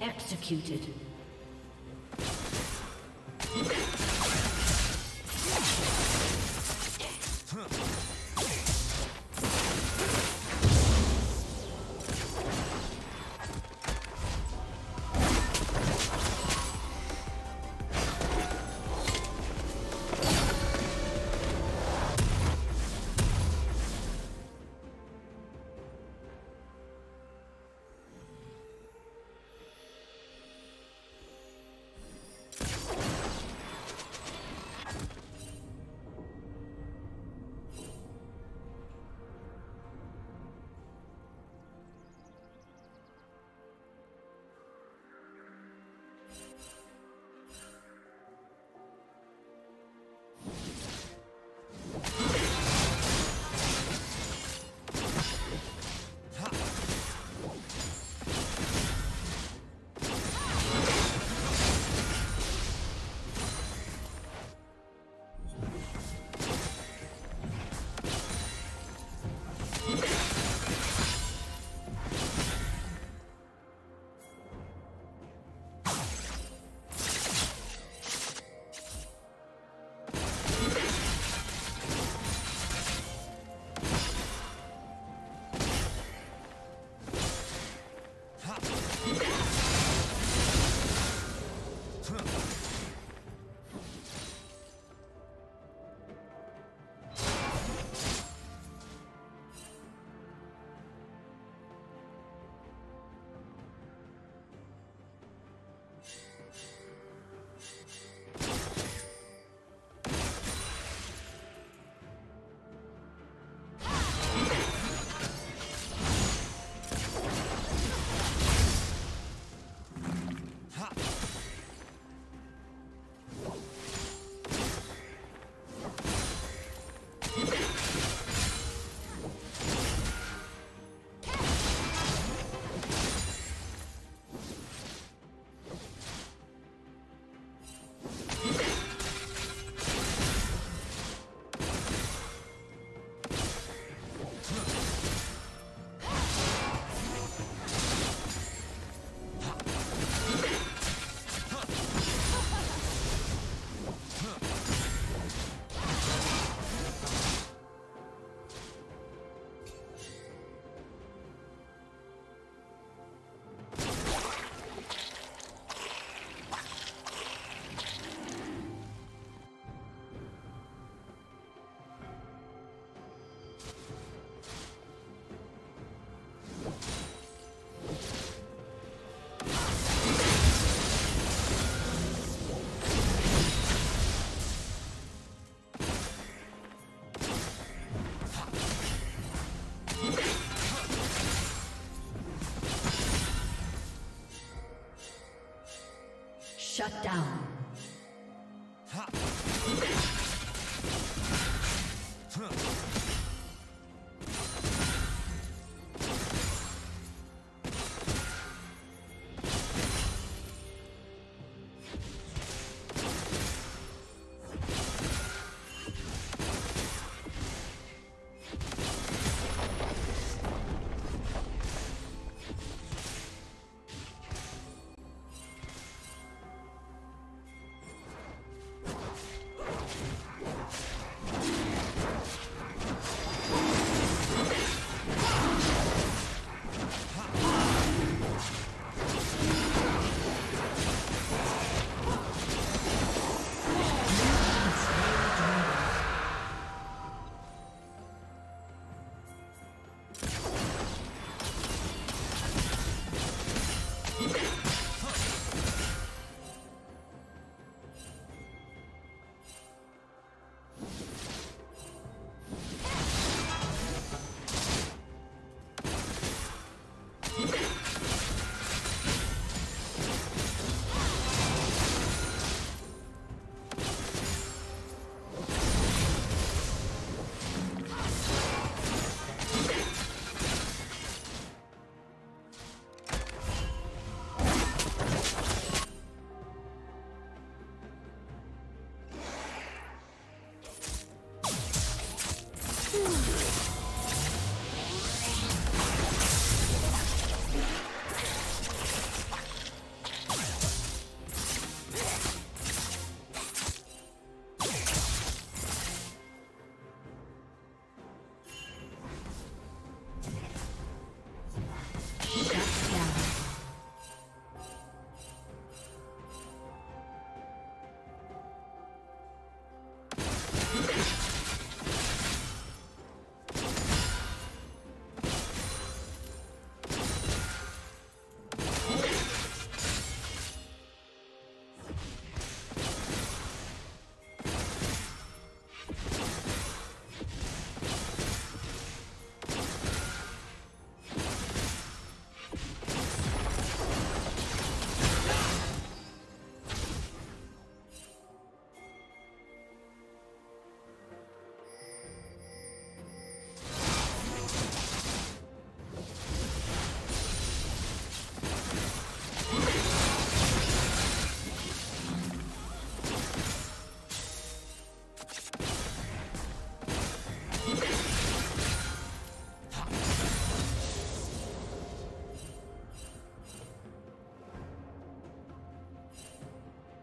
Executed. Shut down.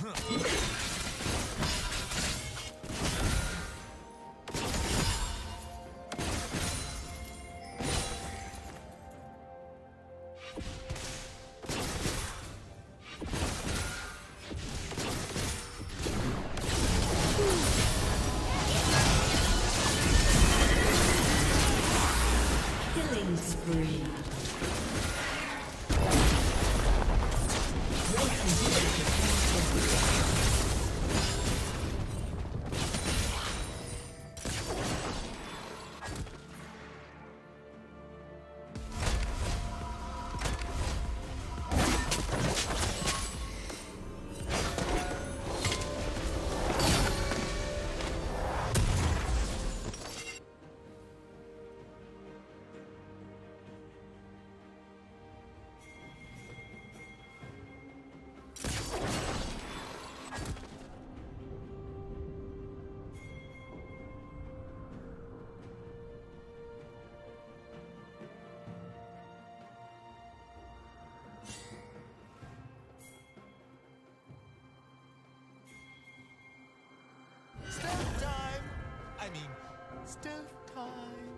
Huh. Stealth time.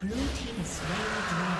Blue team slain the dragon.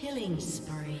Killing spree.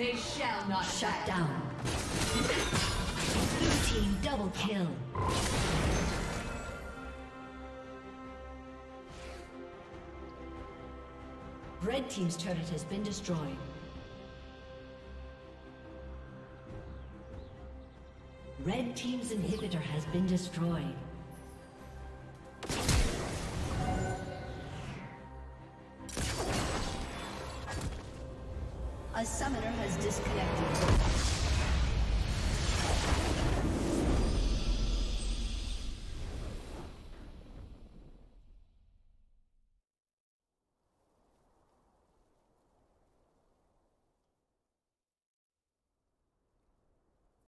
They shall not Shut down. Blue team double kill. Red team's turret has been destroyed. Red team's inhibitor has been destroyed.